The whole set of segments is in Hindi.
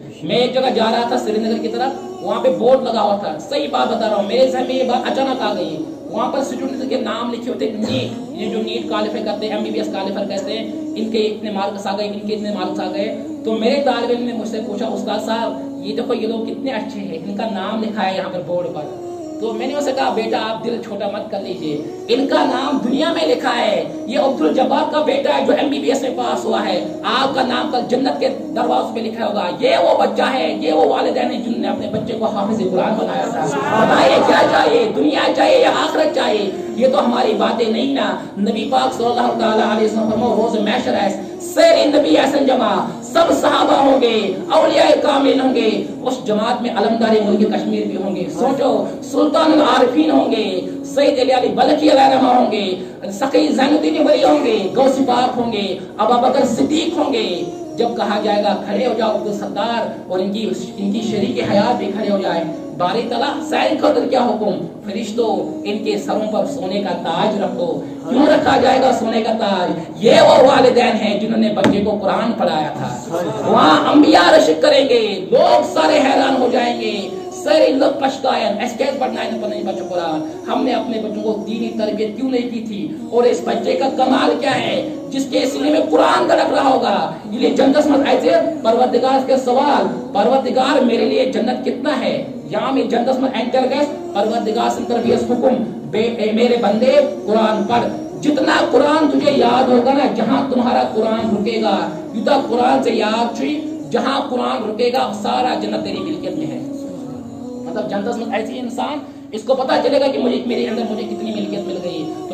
मैं एक जगह जा रहा था श्रीनगर की तरफ़, वहाँ पे बोर्ड लगा हुआ था। सही बात बता रहा हूँ मेरे समय ये बात अचानक आ गई। वहाँ पर स्टूडेंट के नाम लिखे होते नीट ये जो नीट क्वालिफाई करते हैं एमबीबीएस क्वालिफाई करते हैं, इनके इतने मार्क्स आ गए, इनके इतने मार्क्स आ गए। तो मेरे तालब ने मुझसे पूछा, उस्ताद साहब, ये देखो, ये लोग कितने अच्छे हैं, इनका नाम लिखा है यहाँ पर बोर्ड पर। तो मैंने उसे कहा, बेटा, आप दिल छोटा मत कर लीजिए। इनका नाम दुनिया में लिखा है। ये अब्दुल जब्बार का बेटा है जो एमबीबीएस में पास हुआ है। आपका नाम कल जन्नत के दरवाजे में लिखा होगा। ये वो बच्चा है, ये वो वाले है जिनने अपने बच्चे को हाफिज कुरान बनाया था। बताइए क्या चाहिए? दुनिया चाहिए या आखिरत चाहिए? ये तो हमारी बातें नहीं ना। नबी पाक सल्लल्लाहु अलैहि वसल्लम रोज मैशर है शेर नबी ऐसा जमा, सब सहाबा होंगे अलिया कामिल होंगे, उस जमात में अलमदारी मुल्क कश्मीर भी होंगे। सोचो सुल्तान आरफीन होंगे सईद अली अली बलकी रहमा होंगे सकी जैनुद्दीन वली होंगे, गौसी पाक होंगे, अबा बकर सिद्दीक होंगे जब कहा जाएगा, खड़े हो जाओ अब्दुल सत्तार और इनकी इनकी शरीक हयात भी खड़े हो जाए। बारी तला सैन कदर क्या हुक्म? फरिश्तो, इनके सरों पर सोने का ताज रखो। क्यों रखा जाएगा सोने का ताज? ये वो वालिदैन हैं जिन्होंने बच्चे को कुरान पढ़ाया था। वहाँ अंबिया रशिक करेंगे, लोग सारे हैरान हो जाएँगे। सारे हमने अपने बच्चों को दीनी तरबियत क्यों नहीं की थी? और इस बच्चे का कमाल क्या है? जिसके सीने में कुरान धड़क रहा होगा ये जन्नत मत ऐसे परवरदिगार के सवाल, परवरदिगार मेरे लिए जन्नत कितना है? यहाँ में जन्नत में एंटर गए। परवरदिगार से तरबियत हुक्म मेरे बंदे, कुरान पढ़। जितना कुरान तुझे याद होगा ना, जहाँ तुम्हारा कुरान रुकेगा युद्धा कुरान से याद छुई जहाँ कुरान रुकेगा, सारा जन्नत तेरी मिल्कियत में है। मतलब जन्नत में ऐसी इंसान? इसको पता चलेगा कि मुझे, मेरे अंदर मुझे कितनी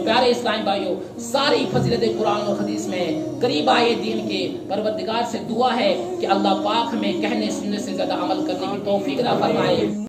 प्यारे इस्लाम भाइयों, सारी फजीलत कुरान और हदीस में करीब आए दीन के परवरदिगार से दुआ है कि अल्लाह पाक में कहने, सुनने से ज़्यादा अमल करने की तौफीक ना फरमाए।